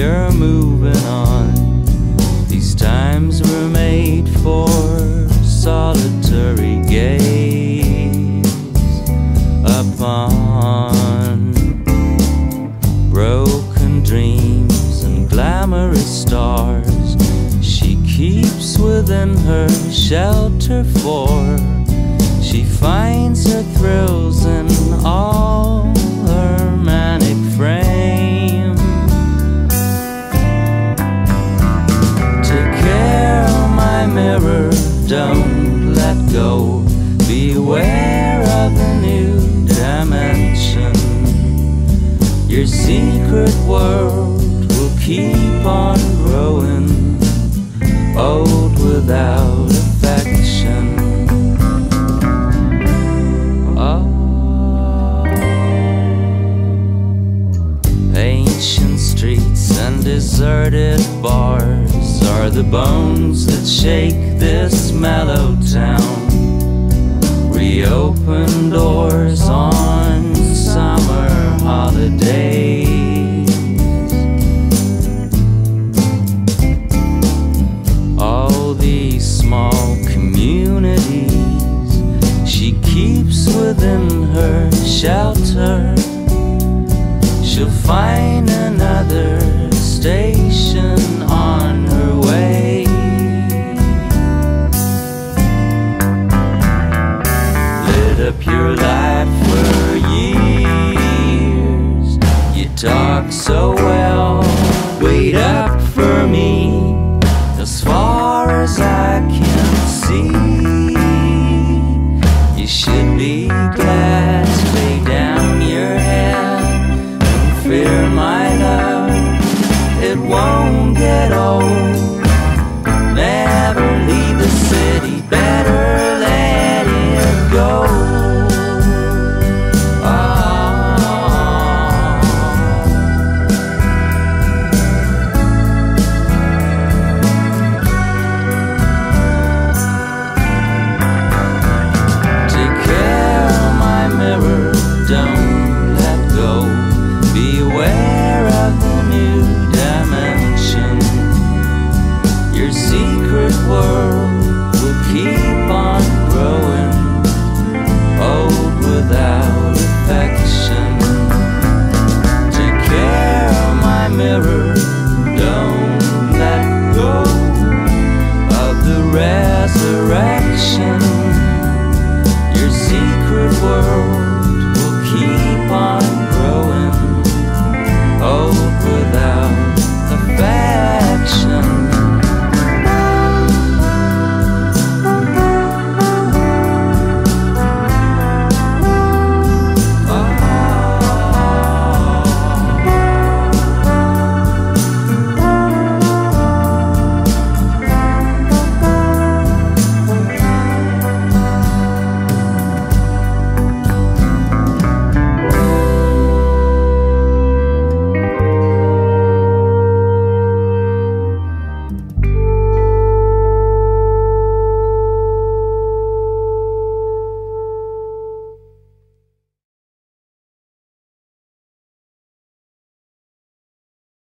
you're moving on. These times were made for solitary gaze upon broken dreams and glamorous stars. She keeps within her shelter for she finds her thrills in all world will keep on growing, old without affection. Oh. Ancient streets and deserted bars are the bones that shake this mellow town. Reopen doors shelter. She'll find another station on her way. Lit up your life for years. You talk so well. Wait up for me. As far as I can see. You should be glad to be mirror, don't let go of the resurrection.